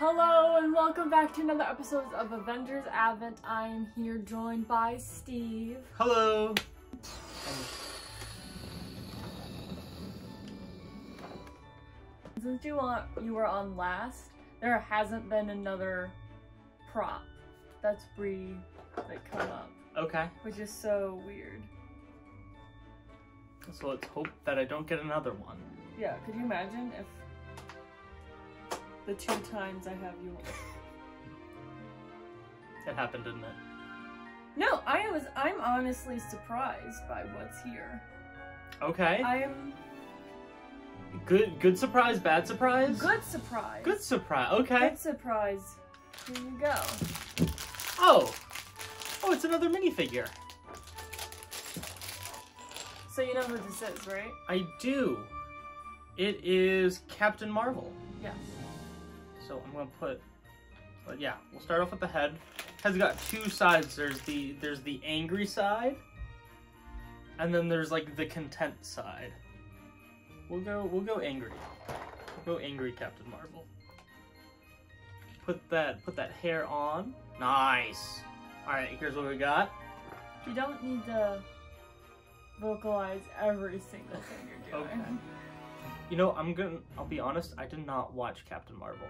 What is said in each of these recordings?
Hello and welcome back to another episode of Avengers Advent. I am here joined by Steve. Hello. Since you want you were on last, there hasn't been another prop that's re that come up, Okay. which is so weird. So let's hope that I don't get another one. Yeah, could you imagine if the two times I have you It happened, didn't it? No, I was I'm honestly surprised by what's here. Okay. I am Good. Good surprise. Bad surprise. good surprise. Good surprise. Okay. Good surprise. Here you go. Oh. Oh, it's another minifigure. So you know who this is, right? I do. It is Captain Marvel. Yes. So I'm gonna put. But yeah, we'll start off with the head. Has got two sides. There's the there's the angry side, and then there's like the content side. We'll go we'll go angry. We'll go angry Captain Marvel. Put that put that hair on. Nice. All right, here's what we got. You don't need to vocalize every single thing you're doing. Okay. You know, I'm gonna. I'll be honest. I did not watch Captain Marvel.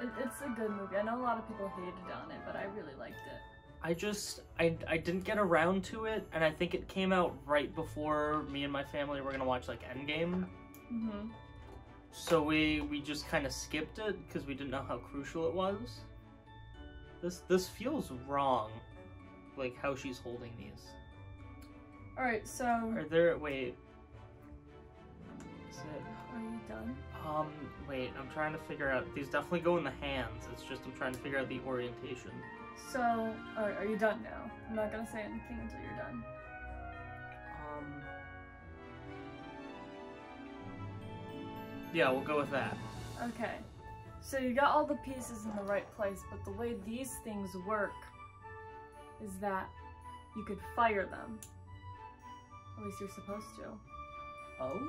It, it's a good movie. I know a lot of people hated on it, but I really liked it. I just I I didn't get around to it, and I think it came out right before me and my family were gonna watch like Endgame. Mm-hmm. So we we just kind of skipped it because we didn't know how crucial it was. This this feels wrong, like how she's holding these. All right, so Are there wait? Are? Um, wait. I'm trying to figure out. These definitely go in the hands. It's just I'm trying to figure out the orientation. So, all right, are you done now? I'm not gonna say anything until you're done. Um. Yeah, we'll go with that. Okay. So you got all the pieces in the right place, but the way these things work is that you could fire them. At least you're supposed to. Oh.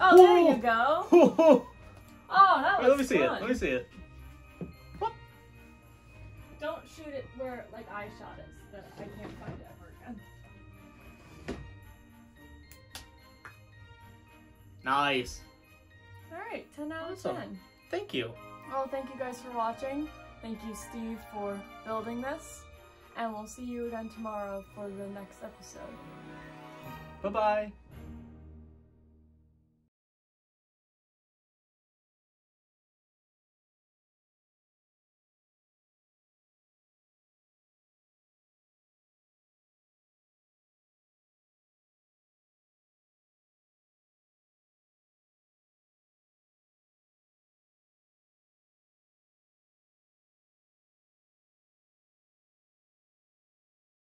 Oh, there Whoa. you go. Wait, Oh, that was let me see it. Let me see it. Don't shoot it where like I shot it, so that I can't find it ever again. Nice. All right, 10 out of Awesome. 10. Thank you. Well, thank you guys for watching. Thank you, Steve, for building this. And we'll see you again tomorrow for the next episode. Bye bye.